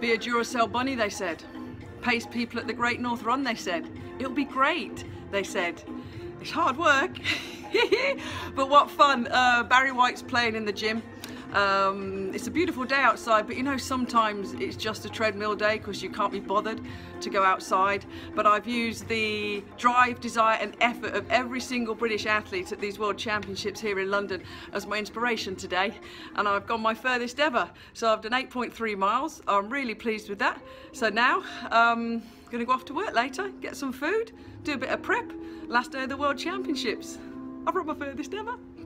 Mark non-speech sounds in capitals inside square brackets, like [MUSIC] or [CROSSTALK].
Be a Duracell bunny, they said. Pace people at the Great North Run, they said. It'll be great, they said. It's hard work, [LAUGHS] but what fun. Uh, Barry White's playing in the gym. Um, it's a beautiful day outside, but you know, sometimes it's just a treadmill day because you can't be bothered to go outside. But I've used the drive, desire and effort of every single British athlete at these World Championships here in London as my inspiration today. And I've gone my furthest ever. So I've done 8.3 miles. I'm really pleased with that. So now, um, gonna go off to work later, get some food, do a bit of prep. Last day of the World Championships. I've run my furthest ever.